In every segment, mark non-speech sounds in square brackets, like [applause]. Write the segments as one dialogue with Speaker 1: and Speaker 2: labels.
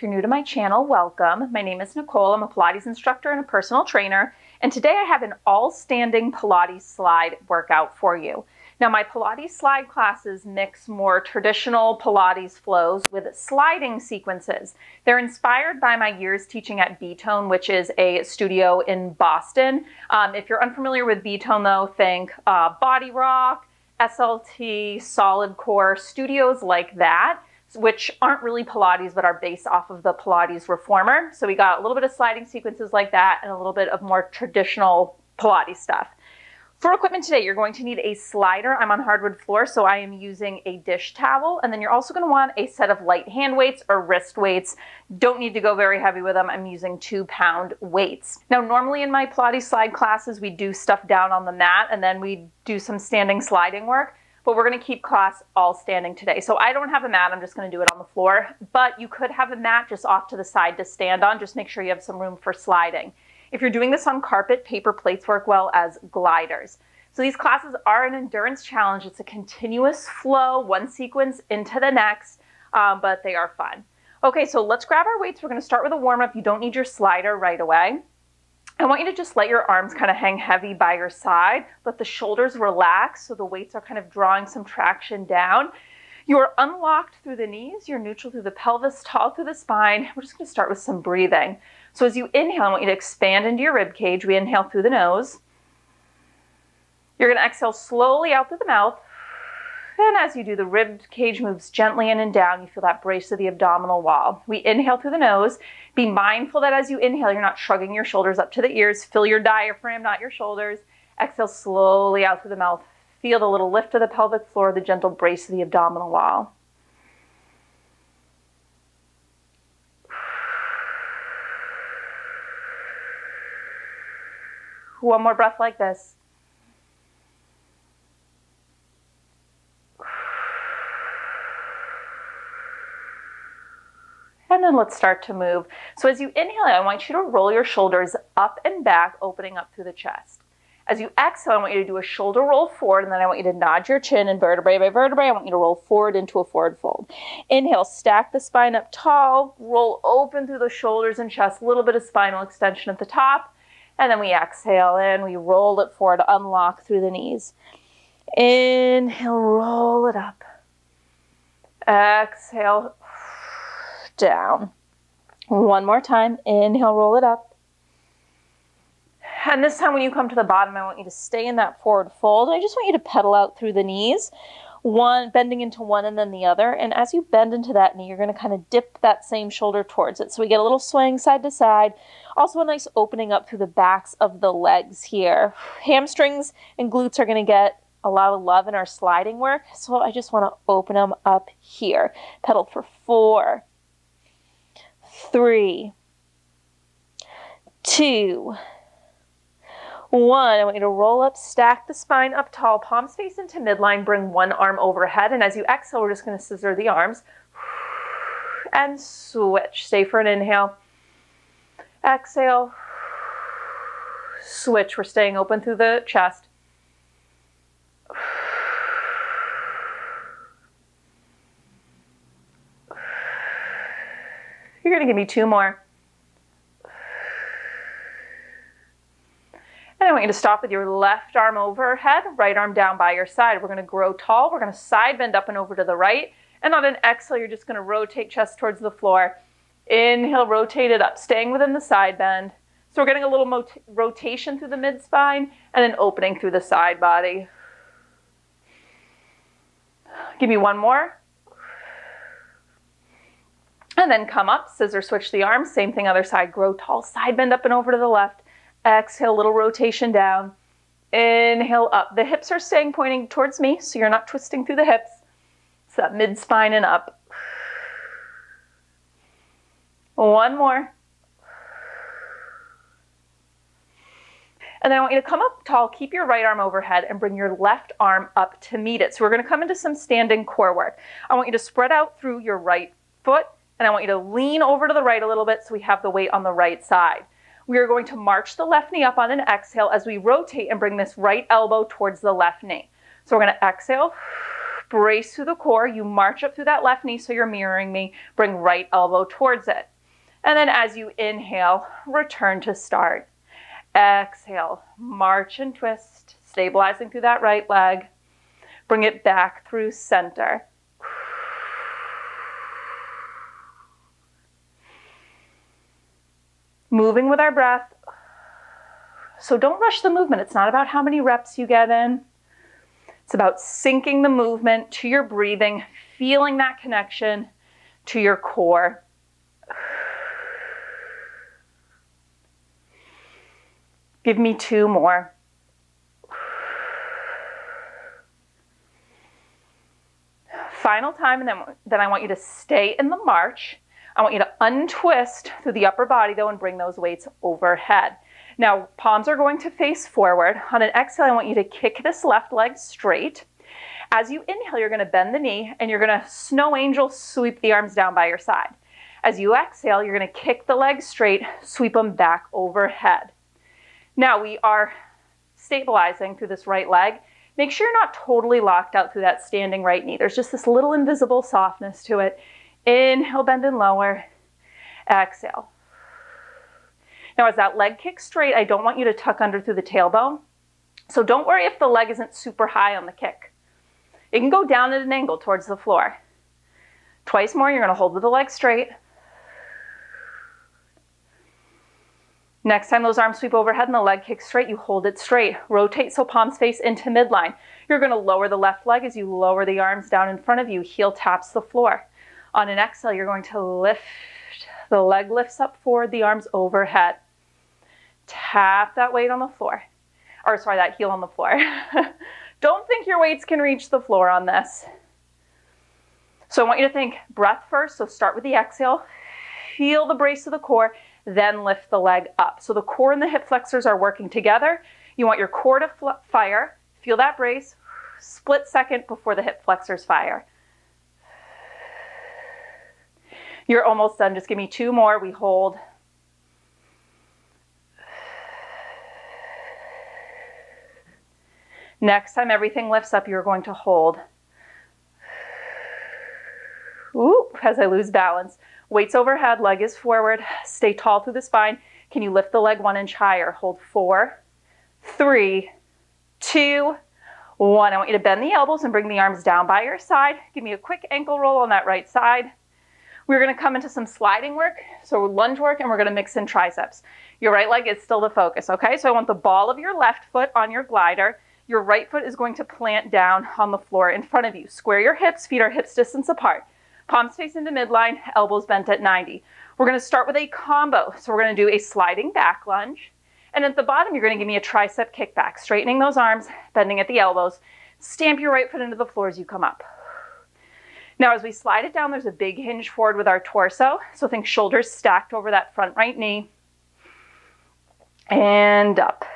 Speaker 1: If you're new to my channel, welcome. My name is Nicole. I'm a Pilates instructor and a personal trainer. And today I have an all standing Pilates slide workout for you. Now, my Pilates slide classes mix more traditional Pilates flows with sliding sequences. They're inspired by my years teaching at B-Tone, which is a studio in Boston. Um, if you're unfamiliar with B-Tone, though, think uh, Bodyrok, SLT, Solid Core, studios like that which aren't really Pilates, but are based off of the Pilates reformer. So we got a little bit of sliding sequences like that and a little bit of more traditional Pilates stuff. For equipment today, you're going to need a slider. I'm on hardwood floor, so I am using a dish towel. And then you're also gonna want a set of light hand weights or wrist weights. Don't need to go very heavy with them. I'm using two pound weights. Now, normally in my Pilates slide classes, we do stuff down on the mat and then we do some standing sliding work but we're gonna keep class all standing today. So I don't have a mat, I'm just gonna do it on the floor, but you could have a mat just off to the side to stand on. Just make sure you have some room for sliding. If you're doing this on carpet, paper plates work well as gliders. So these classes are an endurance challenge. It's a continuous flow, one sequence into the next, um, but they are fun. Okay, so let's grab our weights. We're gonna start with a warm up. You don't need your slider right away. I want you to just let your arms kind of hang heavy by your side. Let the shoulders relax so the weights are kind of drawing some traction down. You are unlocked through the knees, you're neutral through the pelvis, tall through the spine. We're just going to start with some breathing. So as you inhale, I want you to expand into your rib cage. We inhale through the nose. You're going to exhale slowly out through the mouth. And as you do, the rib cage moves gently in and down. You feel that brace of the abdominal wall. We inhale through the nose. Be mindful that as you inhale, you're not shrugging your shoulders up to the ears. Fill your diaphragm, not your shoulders. Exhale slowly out through the mouth. Feel the little lift of the pelvic floor, the gentle brace of the abdominal wall. One more breath like this. And then let's start to move. So as you inhale, I want you to roll your shoulders up and back, opening up through the chest. As you exhale, I want you to do a shoulder roll forward, and then I want you to nod your chin and vertebrae by vertebrae. I want you to roll forward into a forward fold. Inhale, stack the spine up tall, roll open through the shoulders and chest, a little bit of spinal extension at the top. And then we exhale in, we roll it forward, unlock through the knees. Inhale, roll it up. Exhale, down. One more time. Inhale, roll it up. And this time when you come to the bottom, I want you to stay in that forward fold. I just want you to pedal out through the knees, one bending into one and then the other. And as you bend into that knee, you're going to kind of dip that same shoulder towards it. So we get a little swing side to side. Also a nice opening up through the backs of the legs here. Hamstrings and glutes are going to get a lot of love in our sliding work. So I just want to open them up here. Pedal for four, three, two, one. I want you to roll up, stack the spine up tall, palms face into midline, bring one arm overhead. And as you exhale, we're just going to scissor the arms and switch. Stay for an inhale. Exhale. Switch. We're staying open through the chest. You're going to give me two more. And I want you to stop with your left arm overhead, right arm down by your side. We're going to grow tall. We're going to side bend up and over to the right. And on an exhale, you're just going to rotate chest towards the floor. Inhale, rotate it up, staying within the side bend. So we're getting a little rotation through the mid spine and then opening through the side body. Give me one more. And then come up, scissor switch the arms, same thing other side, grow tall, side bend up and over to the left. Exhale, little rotation down. Inhale up. The hips are staying pointing towards me, so you're not twisting through the hips. So that mid spine and up. One more. And then I want you to come up tall, keep your right arm overhead, and bring your left arm up to meet it. So we're going to come into some standing core work. I want you to spread out through your right foot and I want you to lean over to the right a little bit so we have the weight on the right side. We are going to march the left knee up on an exhale as we rotate and bring this right elbow towards the left knee. So we're going to exhale, brace through the core. You march up through that left knee so you're mirroring me. Bring right elbow towards it. And then as you inhale, return to start. Exhale, march and twist, stabilizing through that right leg. Bring it back through center. Moving with our breath. So don't rush the movement. It's not about how many reps you get in. It's about syncing the movement to your breathing, feeling that connection to your core. Give me two more. Final time, and then, then I want you to stay in the march. I want you to untwist through the upper body though and bring those weights overhead. Now, palms are going to face forward. On an exhale, I want you to kick this left leg straight. As you inhale, you're going to bend the knee and you're going to snow angel sweep the arms down by your side. As you exhale, you're going to kick the legs straight, sweep them back overhead. Now we are stabilizing through this right leg. Make sure you're not totally locked out through that standing right knee. There's just this little invisible softness to it. Inhale, bend and lower. Exhale. Now as that leg kicks straight, I don't want you to tuck under through the tailbone. So don't worry if the leg isn't super high on the kick. It can go down at an angle towards the floor. Twice more, you're gonna hold with the leg straight. Next time those arms sweep overhead and the leg kicks straight, you hold it straight. Rotate so palms face into midline. You're gonna lower the left leg as you lower the arms down in front of you. Heel taps the floor. On an exhale, you're going to lift, the leg lifts up forward, the arms overhead. Tap that weight on the floor. Or sorry, that heel on the floor. [laughs] Don't think your weights can reach the floor on this. So I want you to think breath first. So start with the exhale. Feel the brace of the core then lift the leg up. So the core and the hip flexors are working together. You want your core to fire, feel that brace, split second before the hip flexors fire. You're almost done. Just give me two more. We hold. Next time everything lifts up, you're going to hold. Ooh, as I lose balance. Weights overhead, leg is forward. Stay tall through the spine. Can you lift the leg one inch higher? Hold four, three, two, one. I want you to bend the elbows and bring the arms down by your side. Give me a quick ankle roll on that right side. We're gonna come into some sliding work, so lunge work, and we're gonna mix in triceps. Your right leg is still the focus, okay? So I want the ball of your left foot on your glider. Your right foot is going to plant down on the floor in front of you. Square your hips, feet are hips distance apart. Palms facing the midline, elbows bent at 90. We're gonna start with a combo. So we're gonna do a sliding back lunge. And at the bottom, you're gonna give me a tricep kickback, straightening those arms, bending at the elbows. Stamp your right foot into the floor as you come up. Now, as we slide it down, there's a big hinge forward with our torso. So think shoulders stacked over that front right knee. And up.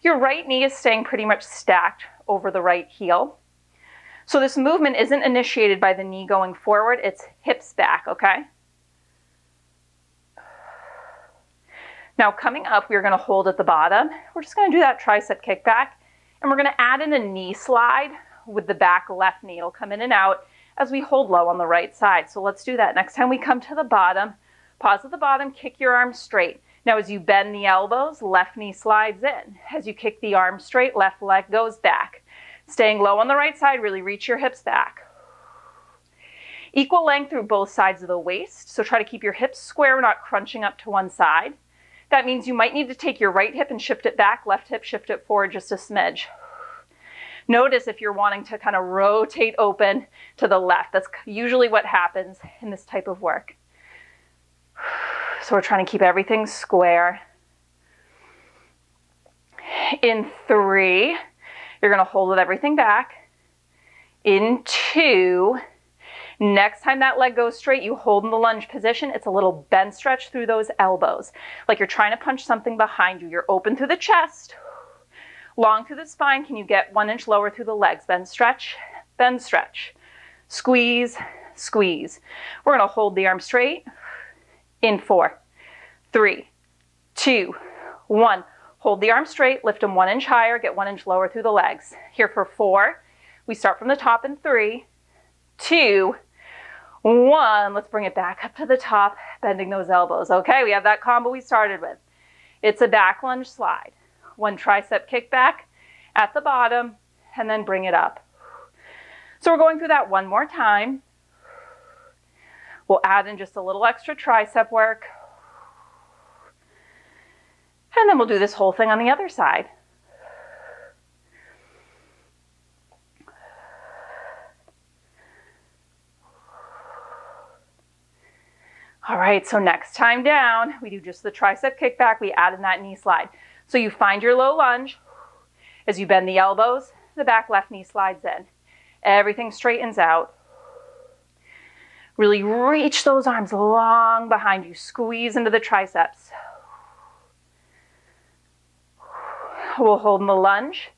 Speaker 1: Your right knee is staying pretty much stacked over the right heel. So this movement isn't initiated by the knee going forward, it's hips back, okay? Now coming up, we're gonna hold at the bottom. We're just gonna do that tricep kickback, and we're gonna add in a knee slide with the back left knee. It'll come in and out as we hold low on the right side. So let's do that. Next time we come to the bottom, pause at the bottom, kick your arms straight. Now, as you bend the elbows, left knee slides in. As you kick the arm straight, left leg goes back. Staying low on the right side, really reach your hips back. Equal length through both sides of the waist, so try to keep your hips square, not crunching up to one side. That means you might need to take your right hip and shift it back, left hip shift it forward just a smidge. Notice if you're wanting to kind of rotate open to the left. That's usually what happens in this type of work. [sighs] So we're trying to keep everything square. In three, you're gonna hold with everything back. In two, next time that leg goes straight, you hold in the lunge position. It's a little bend stretch through those elbows. Like you're trying to punch something behind you. You're open through the chest, long through the spine. Can you get one inch lower through the legs? Bend stretch, bend stretch. Squeeze, squeeze. We're gonna hold the arm straight, in four, three, two, one. Hold the arm straight, lift them one inch higher, get one inch lower through the legs. Here for four, we start from the top in three, two, one. Let's bring it back up to the top, bending those elbows. Okay, we have that combo we started with. It's a back lunge slide. One tricep kick back at the bottom, and then bring it up. So we're going through that one more time. We'll add in just a little extra tricep work. And then we'll do this whole thing on the other side. All right, so next time down, we do just the tricep kickback. We add in that knee slide. So you find your low lunge. As you bend the elbows, the back left knee slides in. Everything straightens out. Really reach those arms long behind you. Squeeze into the triceps. We'll hold in the lunge.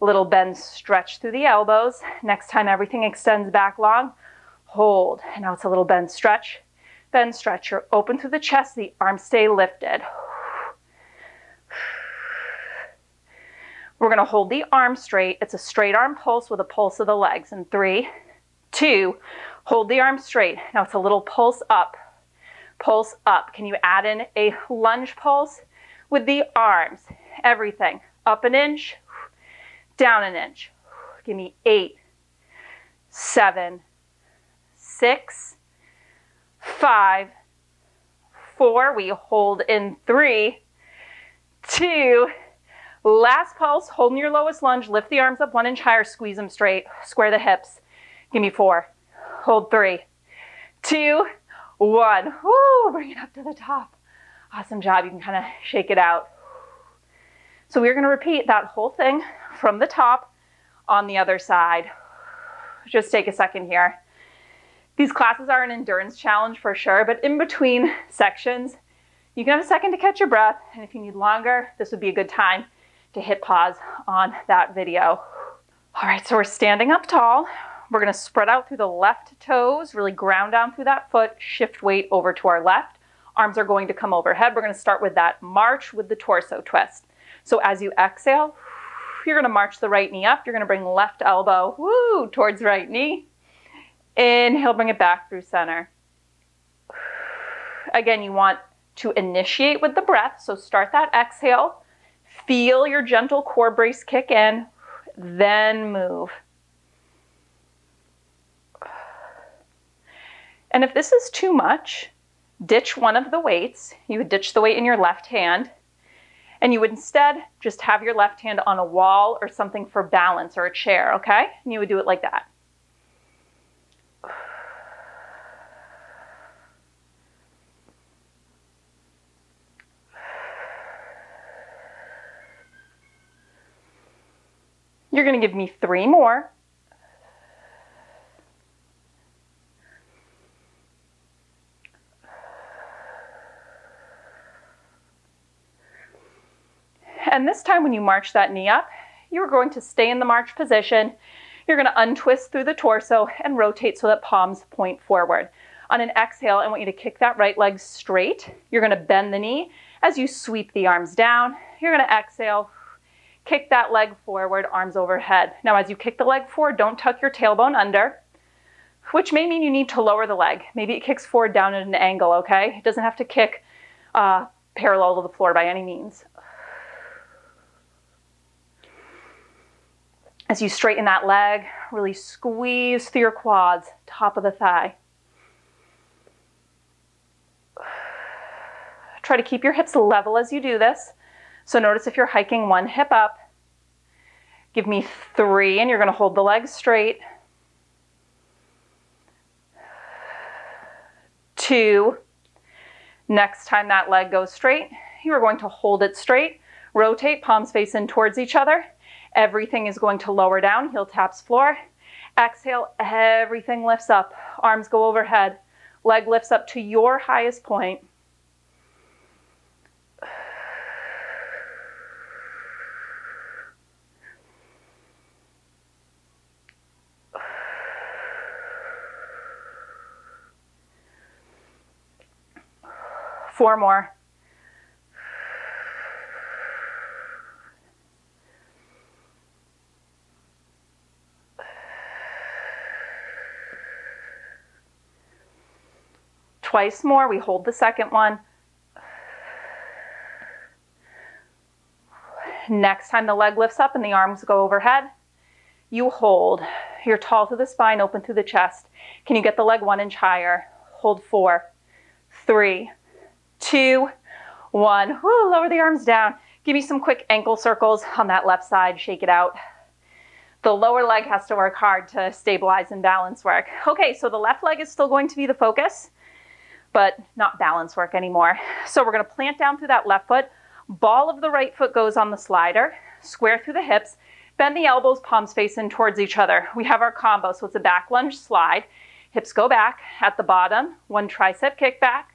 Speaker 1: Little bend stretch through the elbows. Next time everything extends back long, hold. Now it's a little bend stretch. Bend stretch. You're open through the chest. The arms stay lifted. We're going to hold the arm straight. It's a straight arm pulse with a pulse of the legs. In three, two, hold the arm straight. Now it's a little pulse up. Pulse up. Can you add in a lunge pulse with the arms? Everything. Up an inch, down an inch. Give me eight, seven, six, five, four. We hold in three, two, last pulse. Holding your lowest lunge. Lift the arms up one inch higher. Squeeze them straight. Square the hips. Give me four. Hold three, two, one. Woo, bring it up to the top. Awesome job. You can kind of shake it out. So we're going to repeat that whole thing from the top on the other side. Just take a second here. These classes are an endurance challenge for sure, but in between sections, you can have a second to catch your breath. And if you need longer, this would be a good time to hit pause on that video. All right, so we're standing up tall. We're gonna spread out through the left toes, really ground down through that foot, shift weight over to our left. Arms are going to come overhead. We're gonna start with that march with the torso twist. So as you exhale, you're gonna march the right knee up. You're gonna bring left elbow woo, towards right knee. Inhale, bring it back through center. [sighs] Again, you want to initiate with the breath. So start that exhale. Feel your gentle core brace kick in, [sighs] then move. [sighs] And if this is too much, ditch one of the weights. You would ditch the weight in your left hand and you would instead just have your left hand on a wall or something for balance or a chair, okay? And you would do it like that. You're going to give me three more. And this time when you march that knee up, you're going to stay in the march position. You're going to untwist through the torso and rotate so that palms point forward. On an exhale, I want you to kick that right leg straight. You're going to bend the knee as you sweep the arms down. You're going to exhale, kick that leg forward, arms overhead. Now, as you kick the leg forward, don't tuck your tailbone under, which may mean you need to lower the leg. Maybe it kicks forward down at an angle, okay? It doesn't have to kick uh, parallel to the floor by any means. As you straighten that leg, really squeeze through your quads, top of the thigh. Try to keep your hips level as you do this. So notice if you're hiking one hip up, give me three, and you're gonna hold the legs straight. Two. Next time that leg goes straight, you are going to hold it straight, rotate, palms face in towards each other, Everything is going to lower down, heel taps floor. Exhale, everything lifts up. Arms go overhead. Leg lifts up to your highest point. Four more. Twice more, we hold the second one. Next time the leg lifts up and the arms go overhead, you hold. You're tall through the spine, open through the chest. Can you get the leg one inch higher? Hold four, three, two, one. Woo, lower the arms down. Give me some quick ankle circles on that left side. Shake it out. The lower leg has to work hard to stabilize and balance work. Okay, so the left leg is still going to be the focus, but not balance work anymore. So we're gonna plant down through that left foot. Ball of the right foot goes on the slider, square through the hips, bend the elbows, palms facing towards each other. We have our combo, so it's a back lunge slide. Hips go back at the bottom, one tricep kick back,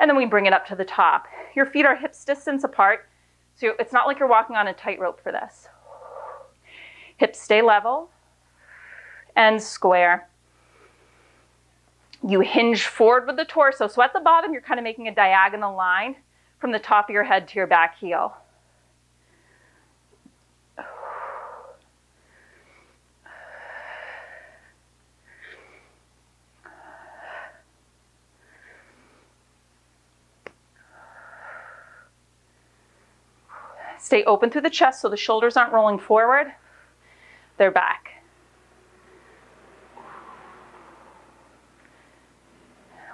Speaker 1: and then we bring it up to the top. Your feet are hips distance apart, so it's not like you're walking on a tightrope for this. Hips stay level and square. You hinge forward with the torso. So at the bottom, you're kind of making a diagonal line from the top of your head to your back heel. Stay open through the chest so the shoulders aren't rolling forward. They're back.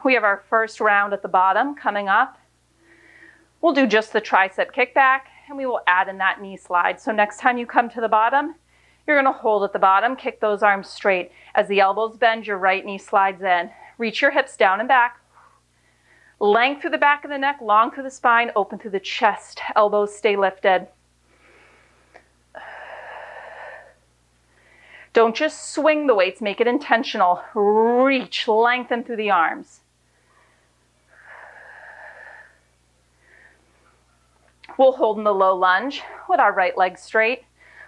Speaker 1: We have our first round at the bottom coming up. We'll do just the tricep kickback and we will add in that knee slide. So next time you come to the bottom, you're gonna hold at the bottom, kick those arms straight. As the elbows bend, your right knee slides in. Reach your hips down and back. Length through the back of the neck, long through the spine, open through the chest. Elbows stay lifted. Don't just swing the weights, make it intentional. Reach, lengthen through the arms. We'll hold in the low lunge with our right leg straight.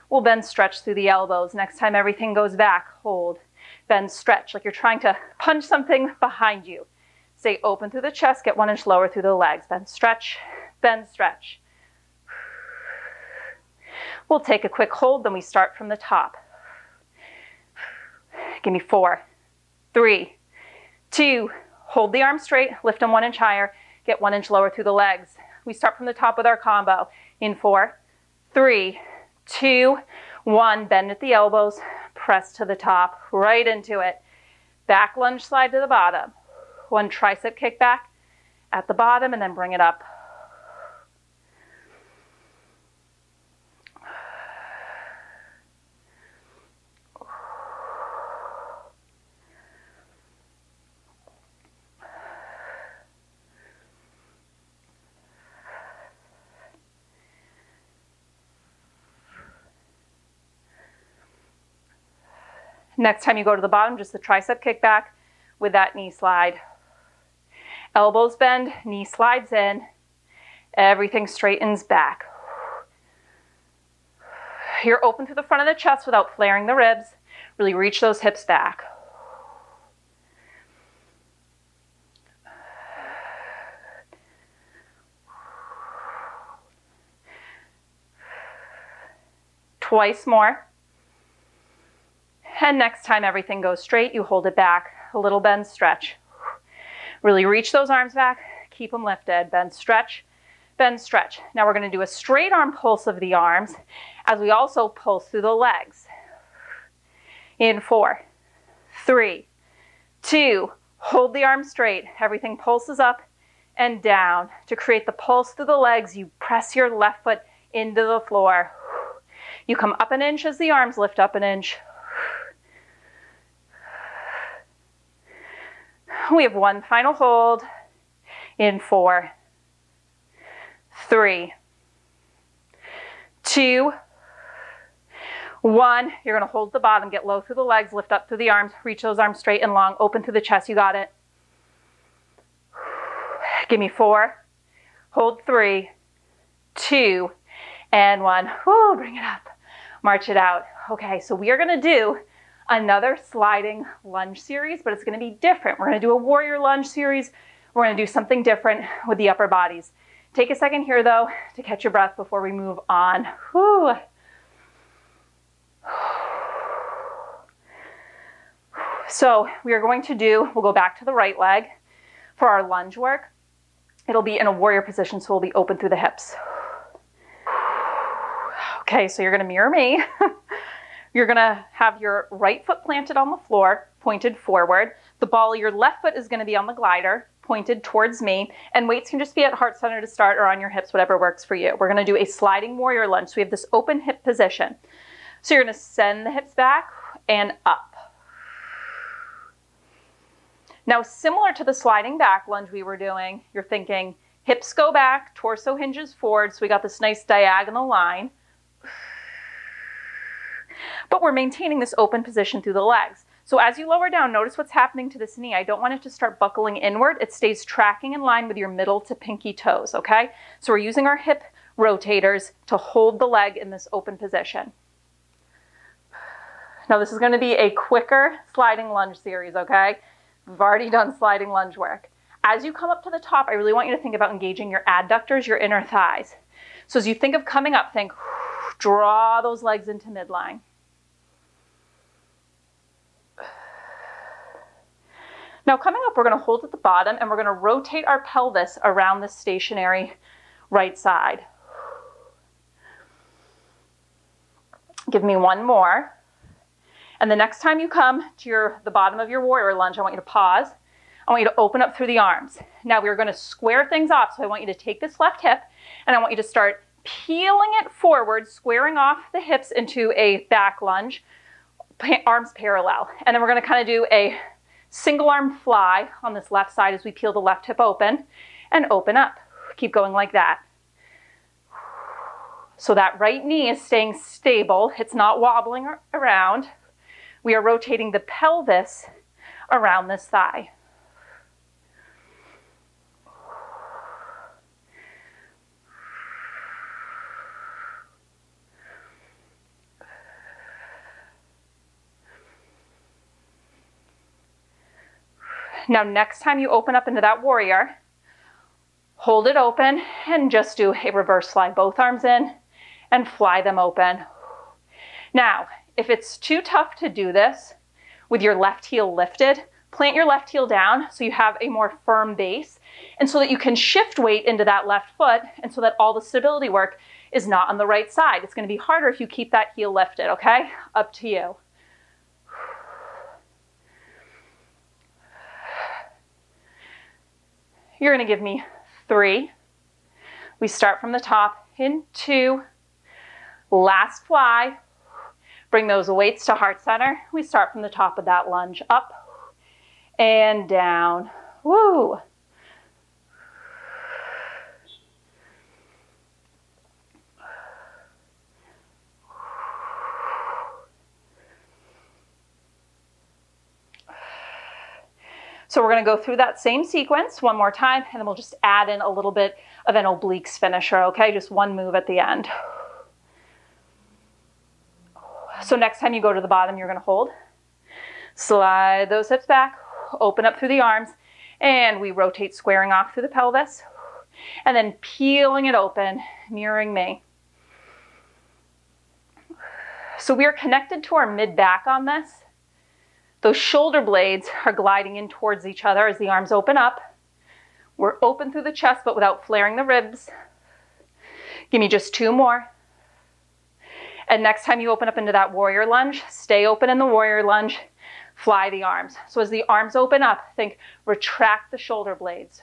Speaker 1: We'll bend, stretch through the elbows. Next time everything goes back, hold. Bend, stretch, like you're trying to punch something behind you. Stay open through the chest, get one inch lower through the legs. Bend, stretch, bend, stretch. We'll take a quick hold, then we start from the top. Give me four, three, two, hold the arms straight, lift them one inch higher, get one inch lower through the legs. We start from the top with our combo. In four, three, two, one, bend at the elbows, press to the top, right into it. Back lunge slide to the bottom one tricep kick back at the bottom and then bring it up. Next time you go to the bottom, just the tricep kick back with that knee slide. Elbows bend, knee slides in, everything straightens back. You're open through the front of the chest without flaring the ribs. Really reach those hips back. Twice more. And next time everything goes straight, you hold it back. A little bend, stretch. Really reach those arms back, keep them lifted, bend, stretch, bend, stretch. Now we're gonna do a straight arm pulse of the arms as we also pulse through the legs. In four, three, two, hold the arms straight. Everything pulses up and down. To create the pulse through the legs, you press your left foot into the floor. You come up an inch as the arms lift up an inch. [laughs] We have one final hold in four, three, two, one. You're gonna hold the bottom, get low through the legs, lift up through the arms, reach those arms straight and long, open through the chest, you got it. [sighs] Give me four, hold three, two, and one. Whoo, bring it up, march it out. Okay, so we are gonna do another sliding lunge series, but it's gonna be different. We're gonna do a warrior lunge series we're gonna do something different with the upper bodies. Take a second here though to catch your breath before we move on. Whew. So we are going to do, we'll go back to the right leg for our lunge work. It'll be in a warrior position, so we'll be open through the hips. Okay, so you're gonna mirror me. [laughs] you're gonna have your right foot planted on the floor, pointed forward. The ball of your left foot is gonna be on the glider, pointed towards me, and weights can just be at heart center to start or on your hips, whatever works for you. We're gonna do a sliding warrior lunge. So we have this open hip position. So you're gonna send the hips back and up. Now, similar to the sliding back lunge we were doing, you're thinking hips go back, torso hinges forward, so we got this nice diagonal line. But we're maintaining this open position through the legs. So as you lower down, notice what's happening to this knee. I don't want it to start buckling inward. It stays tracking in line with your middle to pinky toes, okay? So we're using our hip rotators to hold the leg in this open position. Now this is gonna be a quicker sliding lunge series, okay? We've already done sliding lunge work. As you come up to the top, I really want you to think about engaging your adductors, your inner thighs. So as you think of coming up, think, [sighs] draw those legs into midline. Now coming up, we're gonna hold at the bottom and we're gonna rotate our pelvis around the stationary right side. Give me one more. And the next time you come to your, the bottom of your warrior lunge, I want you to pause. I want you to open up through the arms. Now we're gonna square things off. So I want you to take this left hip and I want you to start peeling it forward, squaring off the hips into a back lunge, arms parallel. And then we're gonna kind of do a single arm fly on this left side as we peel the left hip open and open up. Keep going like that. So that right knee is staying stable. It's not wobbling around we are rotating the pelvis around this thigh. Now, next time you open up into that warrior, hold it open and just do a reverse slide. Both arms in and fly them open. Now, if it's too tough to do this with your left heel lifted, plant your left heel down so you have a more firm base and so that you can shift weight into that left foot and so that all the stability work is not on the right side. It's gonna be harder if you keep that heel lifted, okay? Up to you. You're gonna give me three. We start from the top in two, last fly, Bring those weights to heart center. We start from the top of that lunge up and down. Woo! So we're going to go through that same sequence one more time, and then we'll just add in a little bit of an obliques finisher, okay? Just one move at the end. So next time you go to the bottom, you're gonna hold. Slide those hips back, open up through the arms, and we rotate squaring off through the pelvis, and then peeling it open, mirroring me. So we are connected to our mid-back on this. Those shoulder blades are gliding in towards each other as the arms open up. We're open through the chest, but without flaring the ribs. Give me just two more. And next time you open up into that warrior lunge, stay open in the warrior lunge, fly the arms. So as the arms open up, think retract the shoulder blades.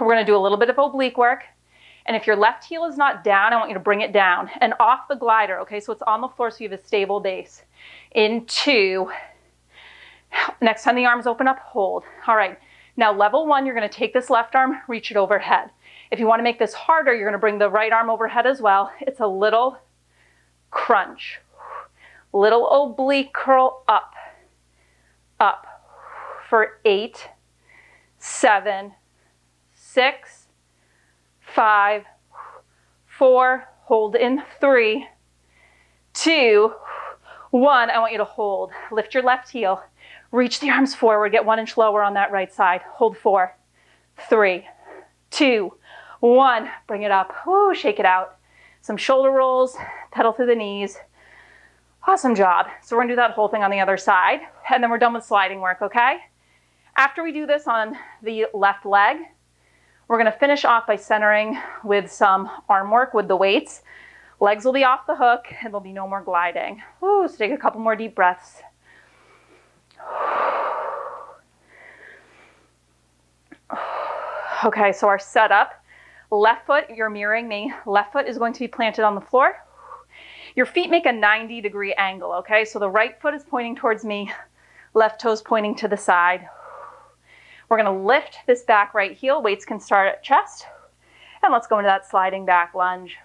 Speaker 1: We're gonna do a little bit of oblique work. And if your left heel is not down, I want you to bring it down and off the glider, okay? So it's on the floor so you have a stable base. Into, next time the arms open up, hold. All right, now level one, you're gonna take this left arm, reach it overhead. If you want to make this harder, you're going to bring the right arm overhead as well. It's a little crunch, little oblique curl up, up for eight, seven, six, five, four, hold in three, two, one. I want you to hold. Lift your left heel. Reach the arms forward, get one inch lower on that right side. Hold four, three, two, one. Bring it up. Ooh, shake it out. Some shoulder rolls, pedal through the knees. Awesome job. So we're gonna do that whole thing on the other side, and then we're done with sliding work, okay? After we do this on the left leg, we're gonna finish off by centering with some arm work with the weights. Legs will be off the hook and there'll be no more gliding. Ooh, so take a couple more deep breaths. Okay, so our setup, left foot, you're mirroring me. Left foot is going to be planted on the floor. Your feet make a 90 degree angle, okay? So the right foot is pointing towards me, left toes pointing to the side. We're gonna lift this back right heel. Weights can start at chest. And let's go into that sliding back lunge.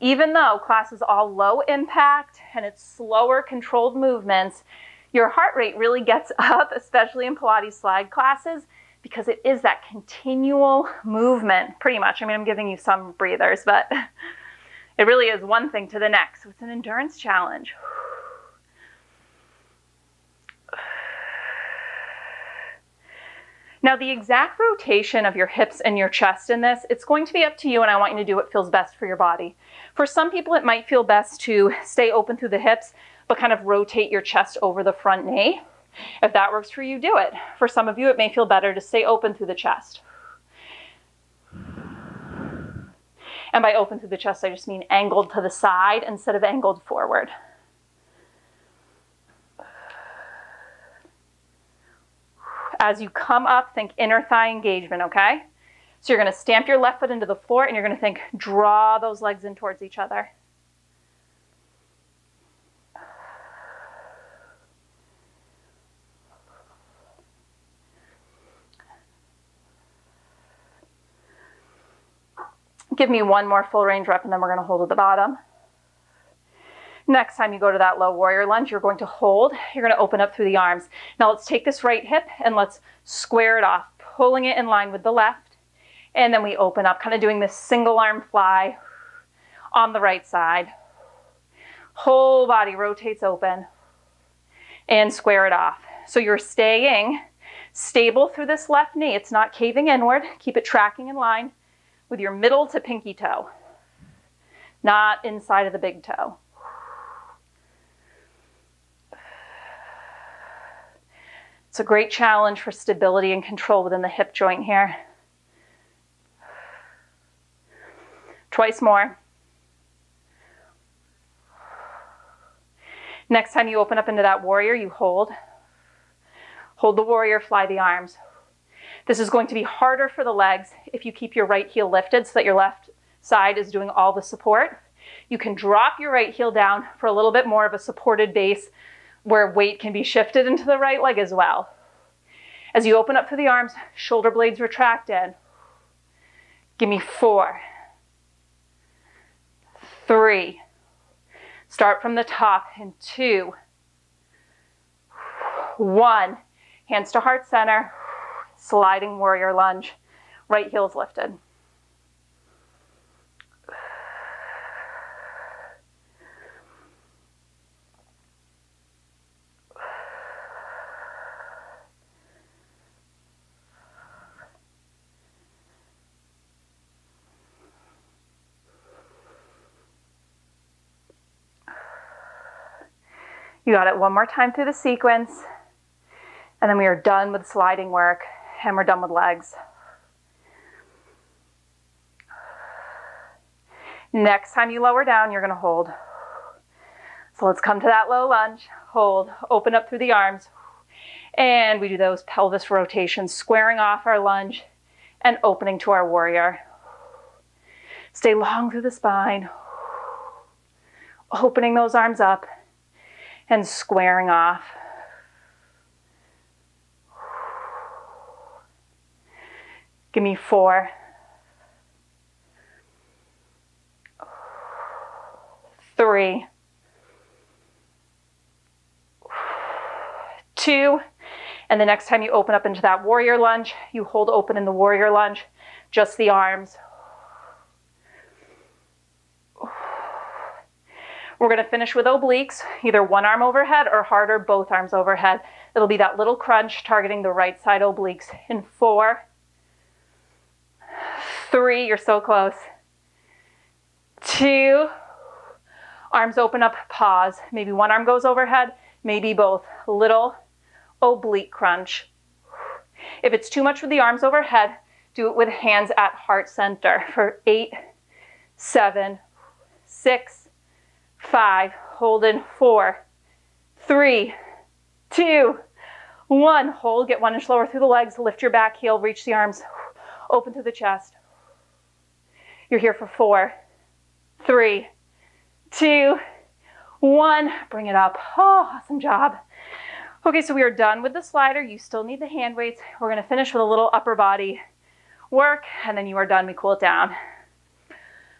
Speaker 1: Even though class is all low impact and it's slower controlled movements, your heart rate really gets [laughs] up, especially in Pilates slide classes, because it is that continual movement, pretty much. I mean, I'm giving you some breathers, but [laughs] it really is one thing to the next. So it's an endurance challenge. Now the exact rotation of your hips and your chest in this, it's going to be up to you and I want you to do what feels best for your body. For some people, it might feel best to stay open through the hips, but kind of rotate your chest over the front knee. If that works for you, do it. For some of you, it may feel better to stay open through the chest. And by open through the chest, I just mean angled to the side instead of angled forward. As you come up, think inner thigh engagement, okay? So you're gonna stamp your left foot into the floor and you're gonna think, draw those legs in towards each other. Give me one more full range rep and then we're gonna hold at the bottom. Next time you go to that low warrior lunge, you're going to hold. You're gonna open up through the arms. Now let's take this right hip and let's square it off, pulling it in line with the left. And then we open up, kind of doing this single arm fly on the right side. Whole body rotates open and square it off. So you're staying stable through this left knee. It's not caving inward. Keep it tracking in line with your middle to pinky toe, not inside of the big toe. It's a great challenge for stability and control within the hip joint here. Twice more. Next time you open up into that warrior, you hold. Hold the warrior, fly the arms. This is going to be harder for the legs if you keep your right heel lifted so that your left side is doing all the support. You can drop your right heel down for a little bit more of a supported base where weight can be shifted into the right leg as well. As you open up through the arms, shoulder blades retract in. Give me four, three, start from the top in two, one, hands to heart center, sliding warrior lunge, right heel's lifted. You got it one more time through the sequence. And then we are done with sliding work and we're done with legs. Next time you lower down, you're gonna hold. So let's come to that low lunge, hold, open up through the arms. And we do those pelvis rotations, squaring off our lunge and opening to our warrior. Stay long through the spine, opening those arms up and squaring off. Give me four, three, two, And the next time you open up into that warrior lunge, you hold open in the warrior lunge, just the arms. We're gonna finish with obliques, either one arm overhead or harder, both arms overhead. It'll be that little crunch targeting the right side obliques in four, three, you're so close, two, arms open up, pause. Maybe one arm goes overhead, maybe both. Little oblique crunch. If it's too much with the arms overhead, do it with hands at heart center for eight, seven, six, five, hold in four, three, two, one. Hold, get one inch lower through the legs, lift your back heel, reach the arms, open to the chest. You're here for four, three, two, one. Bring it up. Oh, awesome job. Okay, so we are done with the slider. You still need the hand weights. We're gonna finish with a little upper body work, and then you are done. We cool it down.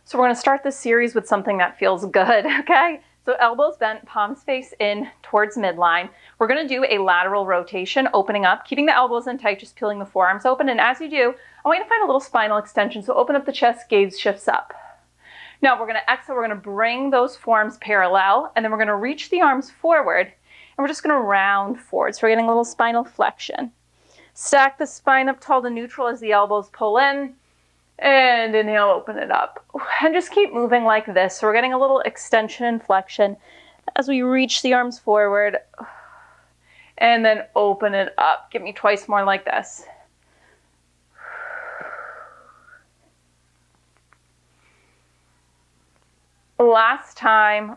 Speaker 1: So we're gonna start this series with something that feels good, [laughs] okay? So elbows bent, palms face in towards midline. We're gonna do a lateral rotation, opening up, keeping the elbows in tight, just peeling the forearms open. And as you do, I want you to find a little spinal extension. So open up the chest, gaze shifts up. Now we're gonna exhale, we're gonna bring those forearms parallel, and then we're gonna reach the arms forward, and we're just gonna round forward. So we're getting a little spinal flexion. Stack the spine up tall to neutral as the elbows pull in. And inhale, open it up. And just keep moving like this. So we're getting a little extension and flexion as we reach the arms forward. And then open it up. Give me twice more like this. Last time.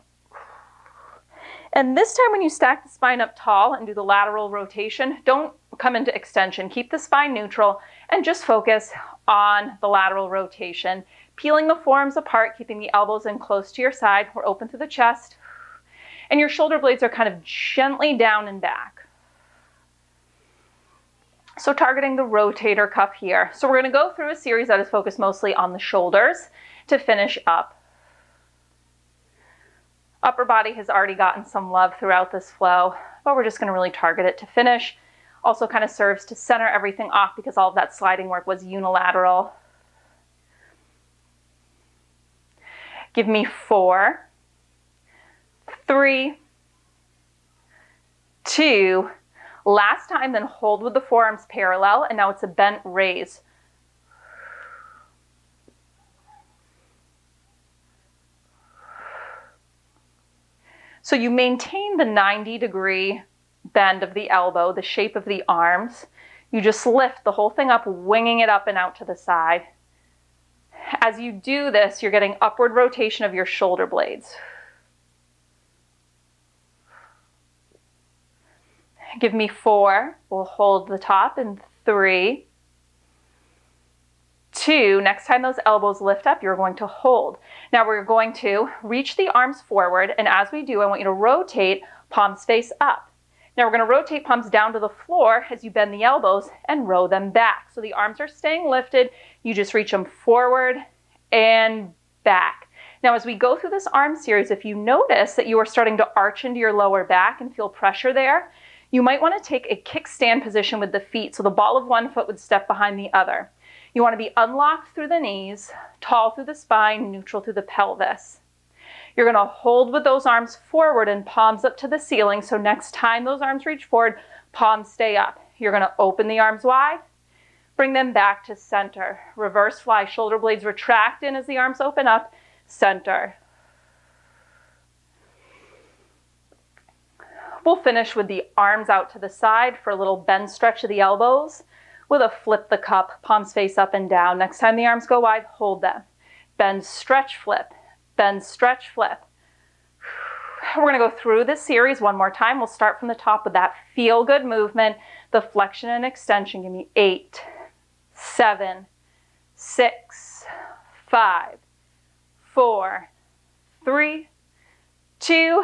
Speaker 1: And this time when you stack the spine up tall and do the lateral rotation, don't come into extension. Keep the spine neutral and just focus on the lateral rotation. Peeling the forearms apart, keeping the elbows in close to your side. We're open through the chest. And your shoulder blades are kind of gently down and back. So targeting the rotator cuff here. So we're gonna go through a series that is focused mostly on the shoulders to finish up. Upper body has already gotten some love throughout this flow, but we're just gonna really target it to finish also kind of serves to center everything off because all of that sliding work was unilateral. Give me four, three, two, last time, then hold with the forearms parallel, and now it's a bent raise. So you maintain the 90 degree bend of the elbow, the shape of the arms. You just lift the whole thing up, winging it up and out to the side. As you do this, you're getting upward rotation of your shoulder blades. Give me four. We'll hold the top in three, two. Next time those elbows lift up, you're going to hold. Now we're going to reach the arms forward, and as we do, I want you to rotate palms face up. Now we're going to rotate palms down to the floor as you bend the elbows and row them back. So the arms are staying lifted. You just reach them forward and back. Now as we go through this arm series, if you notice that you are starting to arch into your lower back and feel pressure there, you might want to take a kickstand position with the feet. So the ball of one foot would step behind the other. You want to be unlocked through the knees, tall through the spine, neutral through the pelvis. You're gonna hold with those arms forward and palms up to the ceiling. So next time those arms reach forward, palms stay up. You're gonna open the arms wide, bring them back to center. Reverse fly, shoulder blades retract in as the arms open up, center. We'll finish with the arms out to the side for a little bend stretch of the elbows with a flip the cup, palms face up and down. Next time the arms go wide, hold them. Bend, stretch, flip bend, stretch, flip. [sighs] We're to go through this series one more time. We'll start from the top with that feel good movement, the flexion and extension. Give me eight, seven, six, five, four, three, two,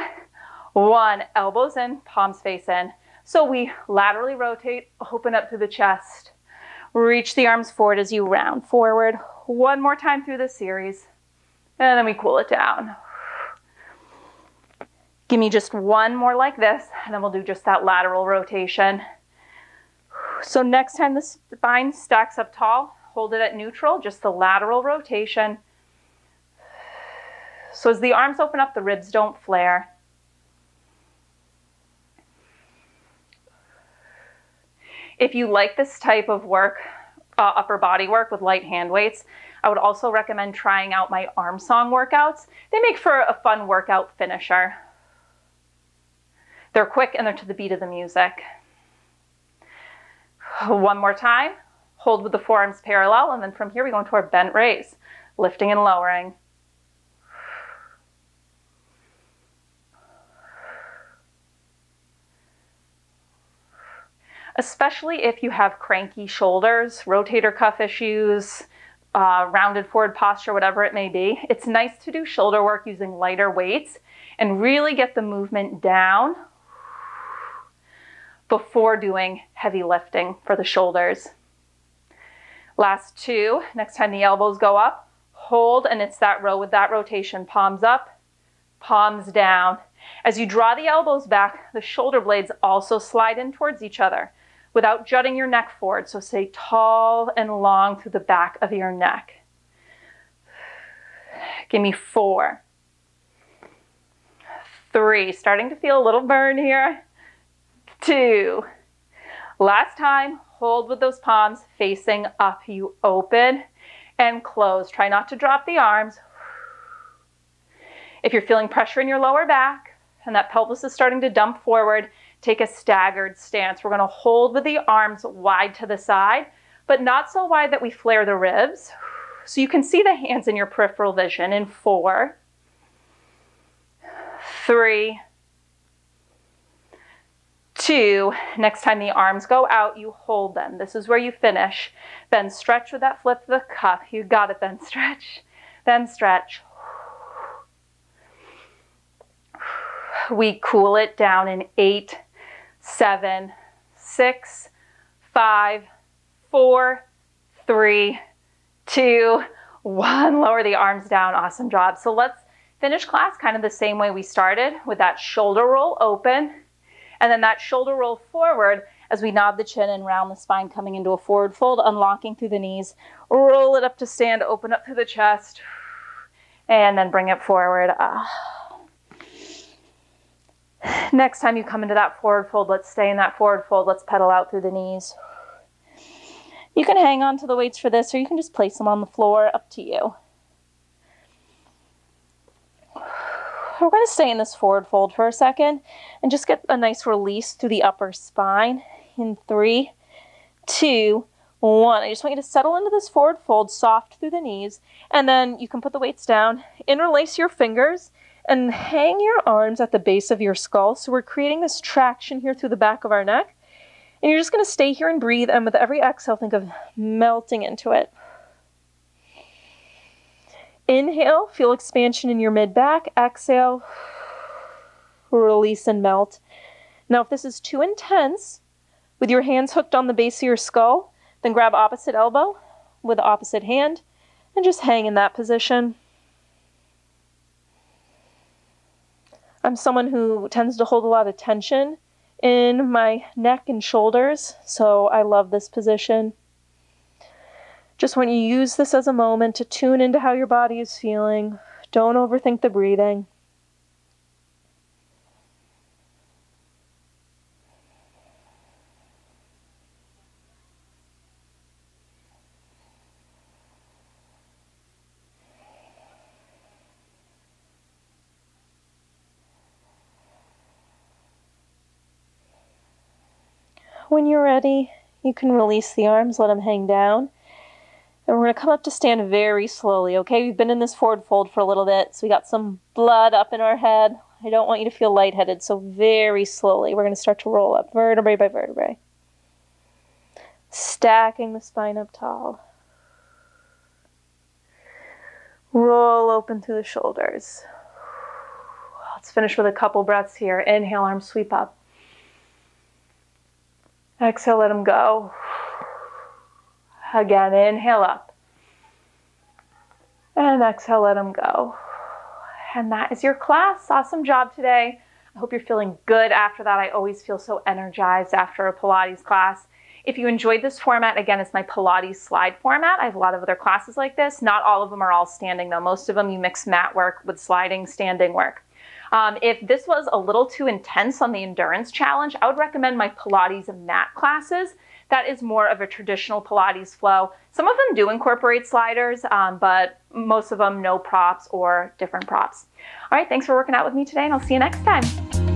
Speaker 1: one. Elbows in, palms face in. So we laterally rotate, open up through the chest, reach the arms forward as you round forward. One more time through this series. And then we cool it down. Give me just one more like this, and then we'll do just that lateral rotation. So next time the spine stacks up tall, hold it at neutral, just the lateral rotation. So as the arms open up, the ribs don't flare. If you like this type of work, uh, upper body work with light hand weights, I would also recommend trying out my arm song workouts. They make for a fun workout finisher. They're quick and they're to the beat of the music. One more time. Hold with the forearms parallel, and then from here we go into our bent raise, lifting and lowering. Especially if you have cranky shoulders, rotator cuff issues, uh, rounded forward posture, whatever it may be. It's nice to do shoulder work using lighter weights and really get the movement down before doing heavy lifting for the shoulders. Last two, next time the elbows go up, hold, and it's that row with that rotation. Palms up, palms down. As you draw the elbows back, the shoulder blades also slide in towards each other without jutting your neck forward. So stay tall and long through the back of your neck. [sighs] Give me four, three, starting to feel a little burn here, two. Last time, hold with those palms facing up. You open and close. Try not to drop the arms. [sighs] If you're feeling pressure in your lower back and that pelvis is starting to dump forward, take a staggered stance. We're going to hold with the arms wide to the side, but not so wide that we flare the ribs. So you can see the hands in your peripheral vision in four, three, two. Next time the arms go out, you hold them. This is where you finish. Then stretch with that flip of the cup. You got it. Then stretch. Then stretch. We cool it down in eight, seven, six, five, four, three, two, one. Lower the arms down. Awesome job. So let's finish class kind of the same way we started with that shoulder roll open and then that shoulder roll forward as we nod the chin and round the spine coming into a forward fold, unlocking through the knees. Roll it up to stand, open up through the chest, and then bring it forward. Ah. Next time you come into that forward fold, let's stay in that forward fold. Let's pedal out through the knees. You can hang on to the weights for this, or you can just place them on the floor, up to you. We're going to stay in this forward fold for a second and just get a nice release through the upper spine in three, two, one. I just want you to settle into this forward fold, soft through the knees, and then you can put the weights down, interlace your fingers, and hang your arms at the base of your skull. So we're creating this traction here through the back of our neck. And you're just going to stay here and breathe, and with every exhale, think of melting into it. Inhale, feel expansion in your mid back. Exhale, release and melt. Now, if this is too intense, with your hands hooked on the base of your skull, then grab opposite elbow with opposite hand and just hang in that position. I'm someone who tends to hold a lot of tension in my neck and shoulders, so I love this position. Just want you use this as a moment to tune into how your body is feeling. Don't overthink the breathing. When you're ready, you can release the arms, let them hang down. And we're going to come up to stand very slowly, okay? We've been in this forward fold for a little bit, so we got some blood up in our head. I don't want you to feel lightheaded, so very slowly we're going to start to roll up vertebrae by vertebrae. Stacking the spine up tall. Roll open through the shoulders. Let's finish with a couple breaths here. Inhale, arms sweep up. Exhale, let them go. Again, inhale up. And exhale, let them go. And that is your class. Awesome job today. I hope you're feeling good after that. I always feel so energized after a Pilates class. If you enjoyed this format, again, it's my Pilates slide format. I have a lot of other classes like this. Not all of them are all standing though. Most of them you mix mat work with sliding standing work. Um, if this was a little too intense on the endurance challenge, I would recommend my Pilates and mat classes. That is more of a traditional Pilates flow. Some of them do incorporate sliders, um, but most of them no props or different props. All right, thanks for working out with me today, and I'll see you next time.